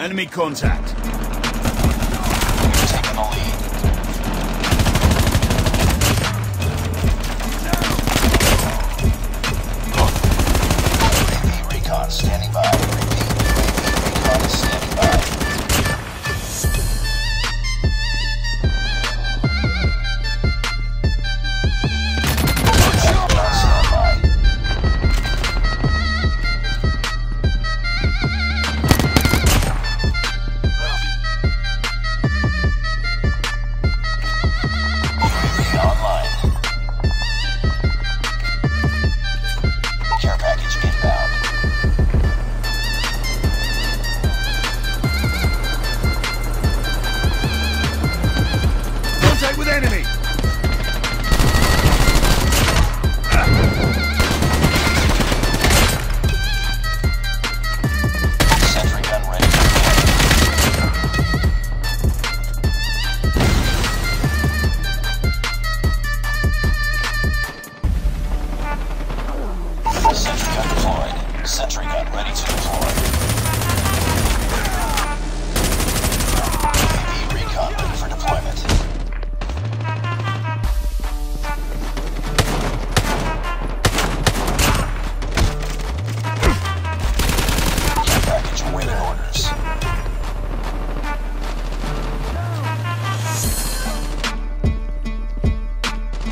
Enemy contact. Taking recon standing by.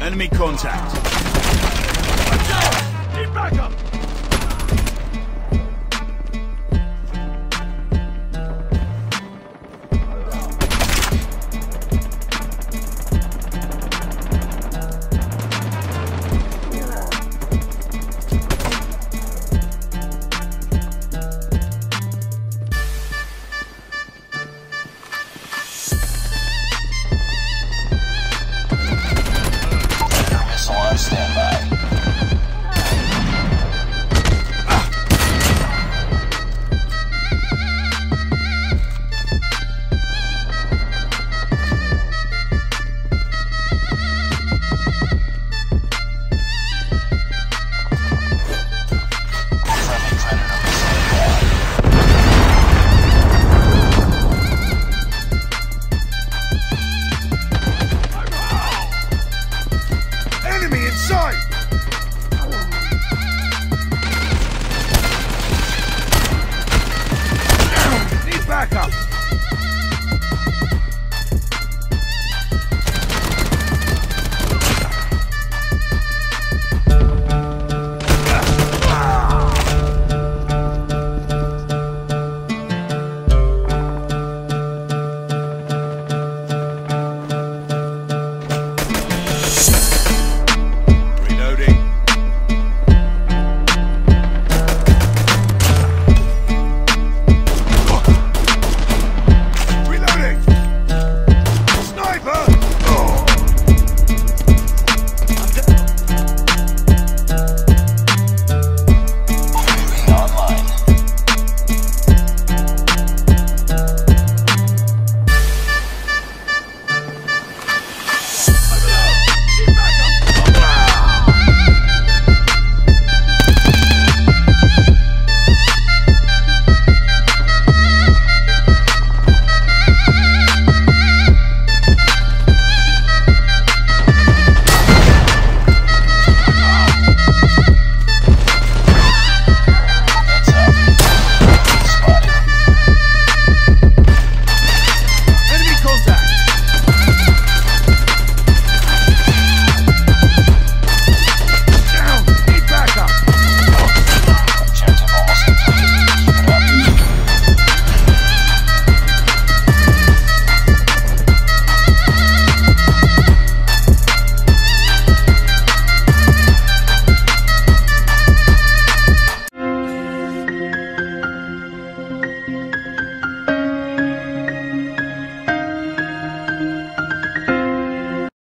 Enemy contact. Get back up!